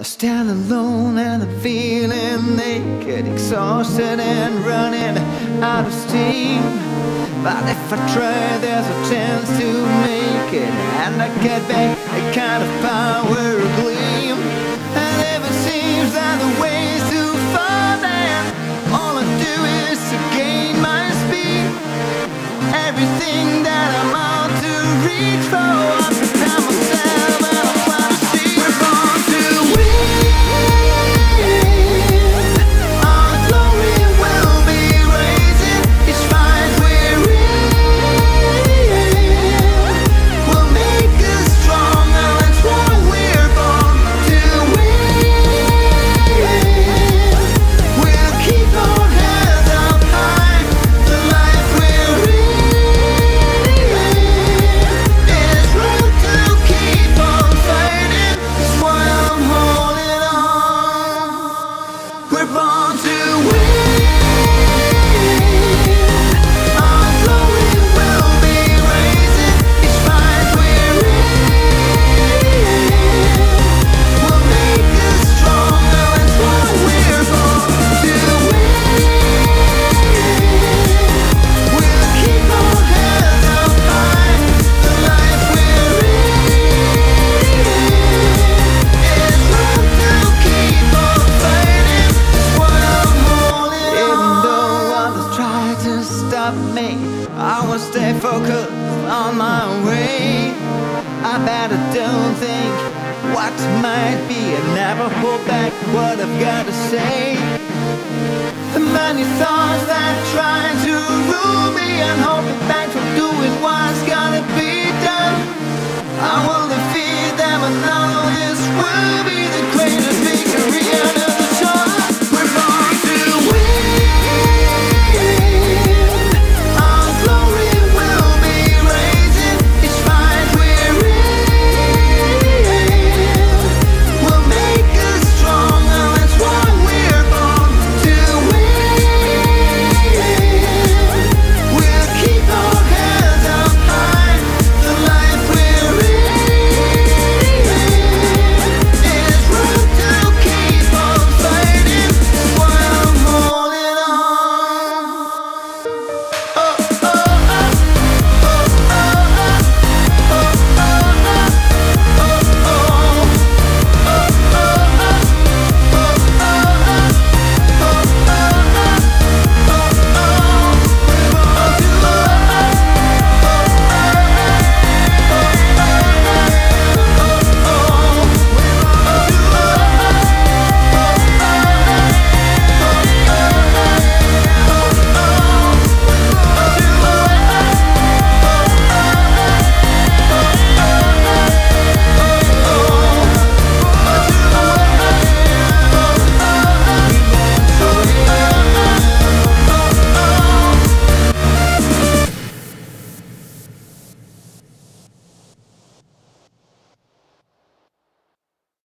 I stand alone and I'm feeling naked, exhausted and running out of steam. But if I try, there's a chance to make it, and I get back a kind of power gleam. And if it seems that the way's too far, then all I do is to gain my speed. Everything that I'm out to reach for, I stay focused on my way. I better don't think what might be and never hold back what I've got to say. The many thoughts that try to rule me and hold me back from doing what's gotta be done. I will defeat them and know this will be